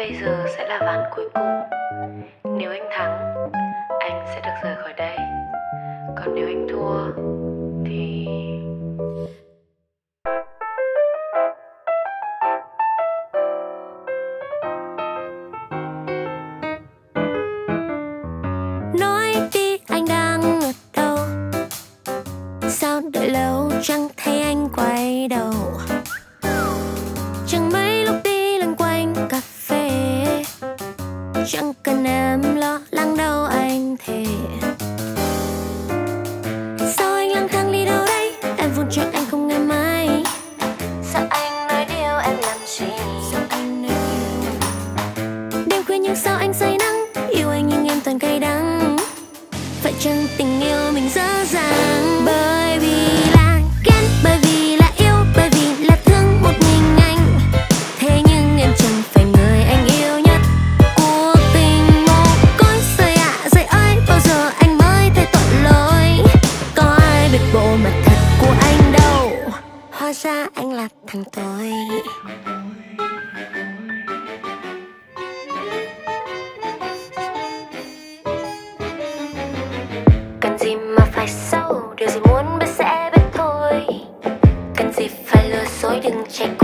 Bây giờ sẽ là ván cuối cùng. Nếu anh thắng, Anh sẽ được rời khỏi đây. Còn nếu anh thua, Thì... Nói đi, anh đang ở đâu? Sao đợi lâu chẳng thấy anh quay đầu? nhưng sao anh say nắng? Yêu anh nhưng em toàn cay đắng. Phải chăng tình yêu mình dở dàng bởi vì là ghen bởi vì là yêu bởi vì là thương một mình anh. Thế nhưng em chẳng phải người anh yêu nhất. Cuộc tình một cõi rời ạ. À, rời ơi bao giờ anh mới thấy tội lỗi? Có ai biết bộ mặt thật của anh đâu? Hóa ra anh là thằng tôi sâu, điều gì muốn biết sẽ biết thôi. Cần gì phải lừa dối đừng trách